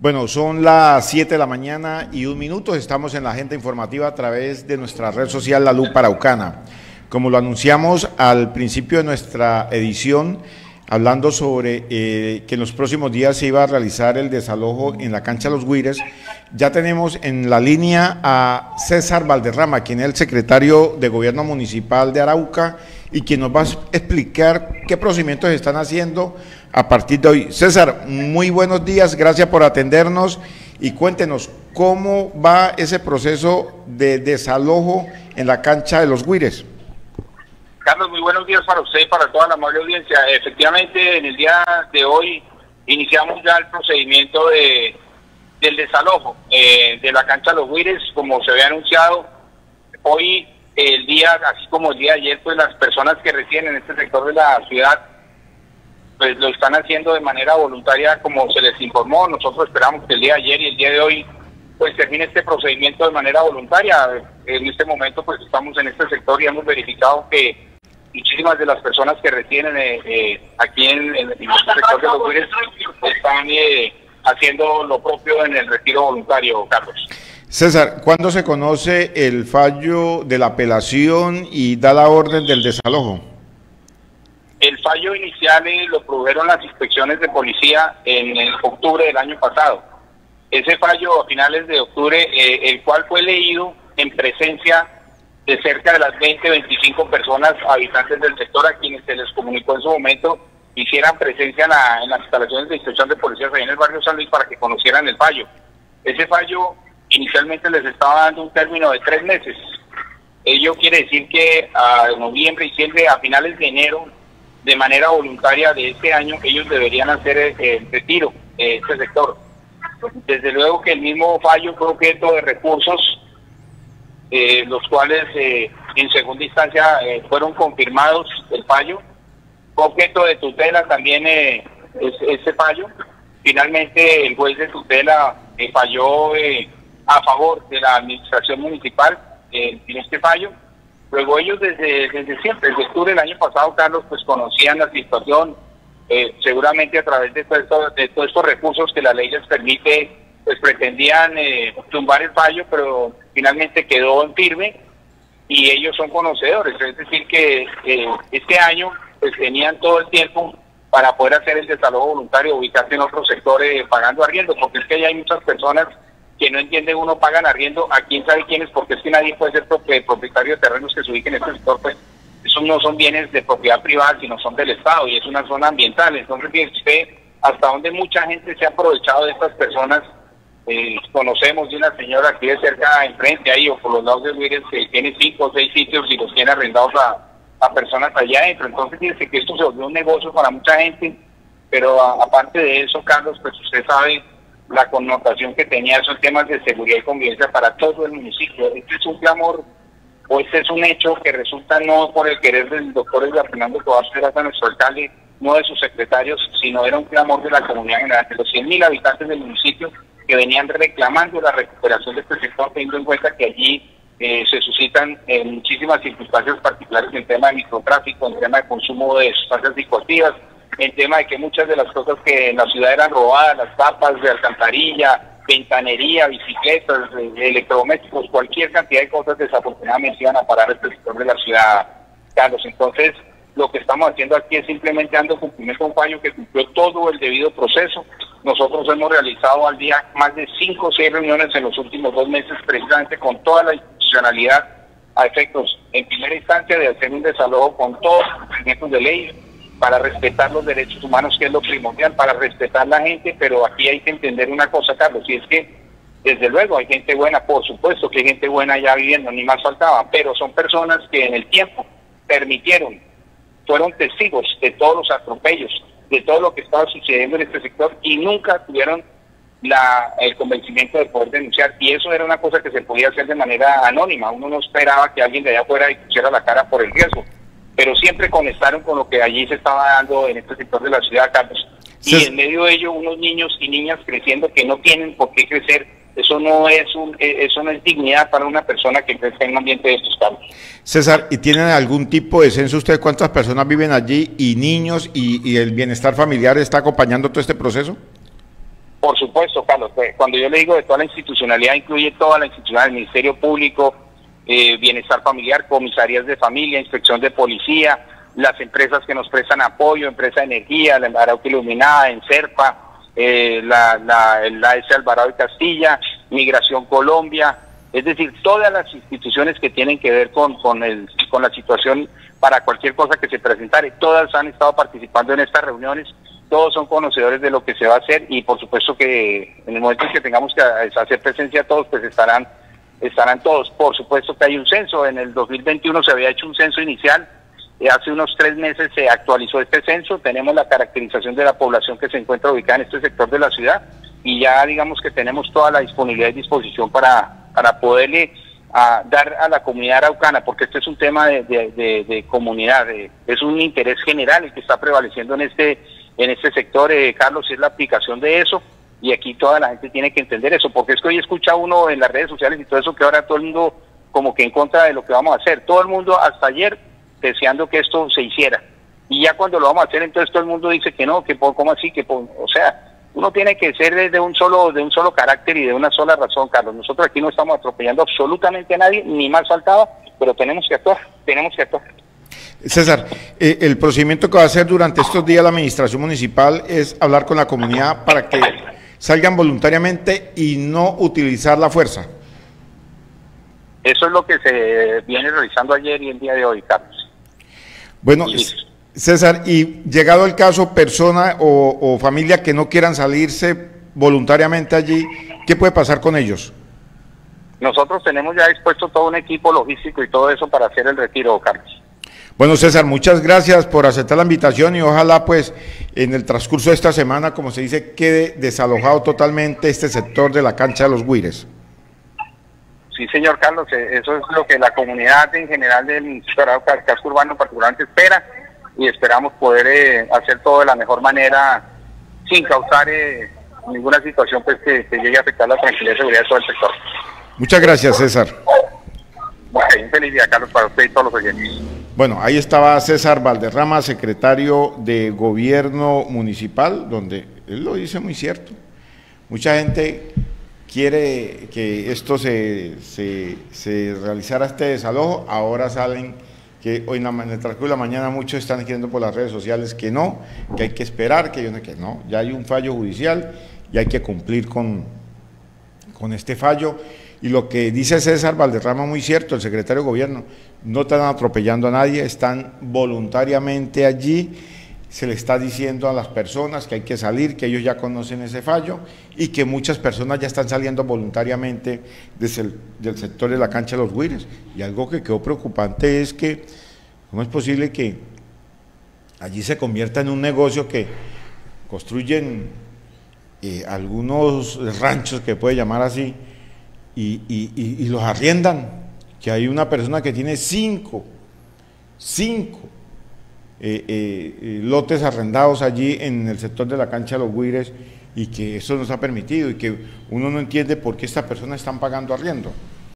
Bueno, son las 7 de la mañana y un minuto. Estamos en la agenda informativa a través de nuestra red social La Lupa Araucana. Como lo anunciamos al principio de nuestra edición, hablando sobre eh, que en los próximos días se iba a realizar el desalojo en la cancha Los Guires, ya tenemos en la línea a César Valderrama, quien es el secretario de Gobierno Municipal de Arauca y quien nos va a explicar qué procedimientos están haciendo a partir de hoy. César, muy buenos días, gracias por atendernos y cuéntenos cómo va ese proceso de desalojo en la cancha de los Guires. Carlos, muy buenos días para usted y para toda la amable audiencia. Efectivamente, en el día de hoy iniciamos ya el procedimiento de, del desalojo eh, de la cancha de los Guires, como se había anunciado. Hoy, el día, así como el día de ayer, pues las personas que residen en este sector de la ciudad pues lo están haciendo de manera voluntaria como se les informó. Nosotros esperamos que el día de ayer y el día de hoy pues termine este procedimiento de manera voluntaria. En este momento pues estamos en este sector y hemos verificado que muchísimas de las personas que residen eh, eh, aquí en, el sector de los Guires están eh, haciendo lo propio en el retiro voluntario, Carlos. César, ¿cuándo se conoce el fallo de la apelación y da la orden del desalojo? El fallo inicial lo produjeron las inspecciones de policía en, octubre del año pasado. Ese fallo a finales de octubre, eh, el cual fue leído en presencia de cerca de las 20, 25 personas habitantes del sector a quienes se les comunicó en su momento hicieran presencia en, las instalaciones de inspección de policía en el barrio San Luis para que conocieran el fallo. Ese fallo inicialmente les estaba dando un término de tres meses. Ello quiere decir que a noviembre, diciembre, a finales de enero de manera voluntaria de este año, ellos deberían hacer el, retiro de este sector. Desde luego que el mismo fallo fue objeto de recursos, eh, los cuales eh, en segunda instancia eh, fueron confirmados el fallo, fue objeto de tutela también ese fallo. Finalmente el juez de tutela falló a favor de la administración municipal en este fallo Luego ellos desde, siempre, desde octubre del año pasado, Carlos, pues conocían la situación, eh, seguramente a través de, de todos estos recursos que la ley les permite, pues pretendían eh, tumbar el fallo, pero finalmente quedó en firme y ellos son conocedores, es decir que este año pues tenían todo el tiempo para poder hacer el desalojo voluntario, ubicarse en otros sectores pagando arriendo, porque es que ya hay muchas personas que no entiende uno pagan arriendo a quién sabe quiénes, porque es que nadie puede ser propietario de terrenos que se ubiquen en este sector, pues esos no son bienes de propiedad privada, sino son del Estado y es una zona ambiental. Entonces, usted hasta donde mucha gente se ha aprovechado de estas personas. Eh, conocemos de una señora aquí de cerca, enfrente ahí, o por los lados de Luis, que tiene cinco o seis sitios y los tiene arrendados a, a personas allá adentro. Entonces, fíjese que esto se volvió un negocio para mucha gente, pero aparte de eso, Carlos, pues usted sabe la connotación que tenía esos temas de seguridad y convivencia para todo el municipio. Este es un clamor o este es un hecho que resulta no por el querer del doctor Edgar Fernando Tobar Serata, nuestro alcalde, no de sus secretarios, sino era un clamor de la comunidad general, de los 100.000 habitantes del municipio que venían reclamando la recuperación de este sector, teniendo en cuenta que allí eh, se suscitan eh, muchísimas circunstancias particulares en tema de microtráfico, en tema de consumo de sustancias psicoactivas, el tema de que muchas de las cosas que en la ciudad eran robadas, las tapas de alcantarilla, ventanería, bicicletas, electrodomésticos, cualquier cantidad de cosas desafortunadamente iban a parar el sector de la ciudad, Carlos. Entonces, lo que estamos haciendo aquí es simplemente dando cumplimiento a un fallo que cumplió todo el debido proceso. Nosotros hemos realizado al día más de cinco o seis reuniones en los últimos dos meses, precisamente con toda la institucionalidad a efectos, en primera instancia, de hacer un desalojo con todos los cumplimientos de ley, para respetar los derechos humanos, que es lo primordial, para respetar la gente, pero aquí hay que entender una cosa, Carlos, y es que, desde luego, hay gente buena, por supuesto que hay gente buena ya viviendo, ni más faltaba, pero son personas que en el tiempo permitieron, fueron testigos de todos los atropellos, de todo lo que estaba sucediendo en este sector y nunca tuvieron la, el convencimiento de poder denunciar. Y eso era una cosa que se podía hacer de manera anónima. Uno no esperaba que alguien de allá fuera y pusiera la cara por el riesgo pero siempre conectaron con lo que allí se estaba dando en este sector de la ciudad, Carlos. Y en medio de ello, unos niños y niñas creciendo que no tienen por qué crecer. Eso no es un, eh, eso no es dignidad para una persona que crece en un ambiente de estos campos. César, ¿y tienen algún tipo de censo usted cuántas personas viven allí y niños y, y el bienestar familiar está acompañando todo este proceso? Por supuesto, Carlos. Pues, cuando yo le digo de toda la institucionalidad, incluye toda la institucionalidad, el Ministerio Público, eh, Bienestar Familiar, Comisarías de Familia, Inspección de Policía, las empresas que nos prestan apoyo, Empresa de Energía, la Arauca Iluminada, en Serpa, eh, la, la, la S. Alvarado y Castilla, Migración Colombia, es decir, todas las instituciones que tienen que ver con, con, el, con la situación para cualquier cosa que se presentare, todas han estado participando en estas reuniones, todos son conocedores de lo que se va a hacer y por supuesto que en el momento en que tengamos que hacer presencia todos, pues estarán, estarán todos. Por supuesto que hay un censo, en el 2021 se había hecho un censo inicial, eh, hace unos tres meses se actualizó este censo, tenemos la caracterización de la población que se encuentra ubicada en este sector de la ciudad y ya digamos que tenemos toda la disponibilidad y disposición para, para poderle a dar a la comunidad araucana, porque este es un tema de, de, comunidad, es un interés general el que está prevaleciendo en este, en este sector, eh, Carlos, es la aplicación de eso, y aquí toda la gente tiene que entender eso, porque es que hoy escucha uno en las redes sociales y todo eso que ahora todo el mundo como que en contra de lo que vamos a hacer, todo el mundo hasta ayer deseando que esto se hiciera, y ya cuando lo vamos a hacer entonces todo el mundo dice que no, que cómo así, que o sea, uno tiene que ser de un solo de un solo carácter y de una sola razón, Carlos. Nosotros aquí no estamos atropellando absolutamente a nadie, ni más faltaba, pero tenemos que actuar, tenemos que actuar. César, eh, el procedimiento que va a hacer durante estos días la administración municipal es hablar con la comunidad para que salgan voluntariamente y no utilizar la fuerza. Eso es lo que se viene realizando ayer y el día de hoy, Carlos. Bueno, César, y llegado el caso, persona o, familia que no quieran salirse voluntariamente allí, ¿qué puede pasar con ellos? Nosotros tenemos ya dispuesto todo un equipo logístico y todo eso para hacer el retiro, Carlos. Bueno, César, muchas gracias por aceptar la invitación y ojalá pues en el transcurso de esta semana, como se dice, quede desalojado totalmente este sector de la cancha de los Guires. Sí, señor Carlos, eh, eso es lo que la comunidad en general del Municipio de Casco Urbano particularmente espera y esperamos poder eh, hacer todo de la mejor manera sin causar eh, ninguna situación pues que, llegue a afectar la tranquilidad y seguridad de todo el sector. Muchas gracias, César. Bueno, un feliz día, Carlos, para usted y todos los oyentes. Bueno, ahí estaba César Valderrama, secretario de Gobierno Municipal, donde él lo dice muy cierto. Mucha gente quiere que esto se, se, se realizara este desalojo, ahora salen que hoy en, el transcurso de la mañana muchos están escribiendo por las redes sociales que no, que hay que esperar, que, yo, que no, ya hay un fallo judicial y hay que cumplir con, con este fallo. Y lo que dice César Valderrama muy cierto, el secretario de gobierno, no están atropellando a nadie, están voluntariamente allí se le está diciendo a las personas que hay que salir, que ellos ya conocen ese fallo y que muchas personas ya están saliendo voluntariamente desde del sector de la cancha de los Guires. Y algo que quedó preocupante es que ¿cómo es posible que allí se convierta en un negocio que construyen eh, algunos ranchos, que puede llamar así, y, y los arriendan? Que hay una persona que tiene cinco, cinco eh, eh, lotes arrendados allí en el sector de la cancha de los Guires y que eso nos ha permitido y que uno no entiende por qué estas personas están pagando arriendo.